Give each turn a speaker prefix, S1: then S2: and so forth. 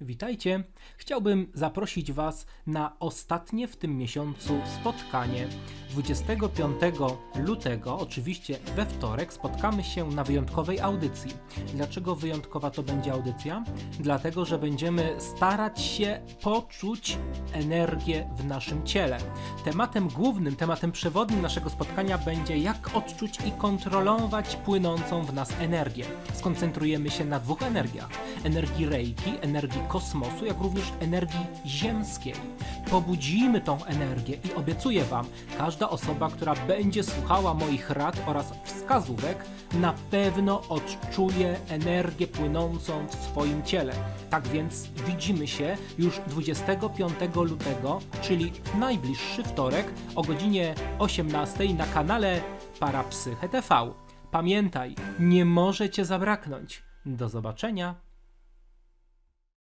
S1: Witajcie. Chciałbym zaprosić Was na ostatnie w tym miesiącu spotkanie. 25 lutego, oczywiście we wtorek, spotkamy się na wyjątkowej audycji. Dlaczego wyjątkowa to będzie audycja? Dlatego, że będziemy starać się poczuć energię w naszym ciele. Tematem głównym, tematem przewodnim naszego spotkania będzie jak odczuć i kontrolować płynącą w nas energię. Skoncentrujemy się na dwóch energiach: energii reiki, energii kosmosu, jak również energii ziemskiej. Pobudzimy tą energię i obiecuję Wam, każda osoba, która będzie słuchała moich rad oraz wskazówek, na pewno odczuje energię płynącą w swoim ciele. Tak więc widzimy się już 25 lutego, czyli w najbliższy wtorek o godzinie 18 na kanale Parapsyche TV. Pamiętaj, nie może Cię zabraknąć. Do zobaczenia.